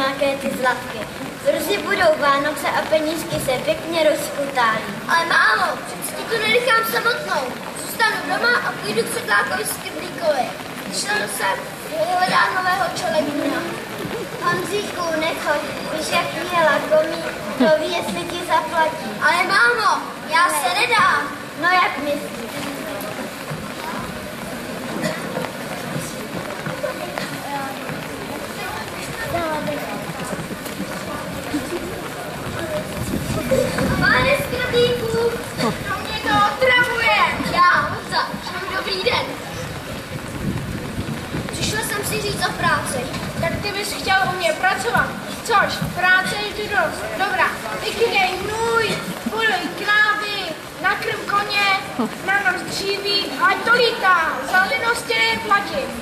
nějaké ty zlatky. Brzy budou Vánoce a penízky se pěkně rozkutálí. Ale mámo, přeci tu nenechám samotnou. Zůstanu doma a půjdu k sedlákovi s Kyblíkovi. Šel jsem, hledá nového čelebnína. Honzíku, nechoď, víš, jak je lakomí, to ví, jestli ti zaplatí. Ale mámo, já se nedám. No jak myslíš? bys chtěl u mě pracovat. Což, práce je tu dost. Dobrá, vykynej hnůj, poluj krávy, nakrm koně, nanos dříví, ať to lítá, za linosti neplatím.